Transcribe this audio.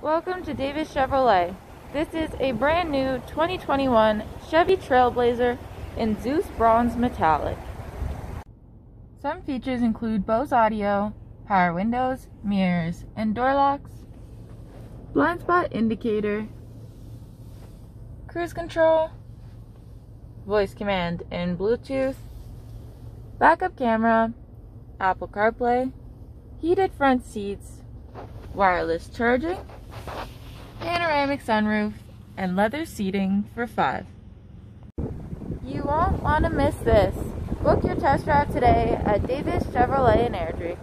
Welcome to Davis Chevrolet. This is a brand new 2021 Chevy Trailblazer in Zeus Bronze Metallic. Some features include Bose audio, power windows, mirrors, and door locks, blind spot indicator, cruise control, voice command and Bluetooth, backup camera, Apple CarPlay, heated front seats, wireless charging, panoramic sunroof, and leather seating for five. You won't want to miss this. Book your test drive today at Davis Chevrolet in Airdrie.